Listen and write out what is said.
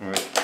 All right.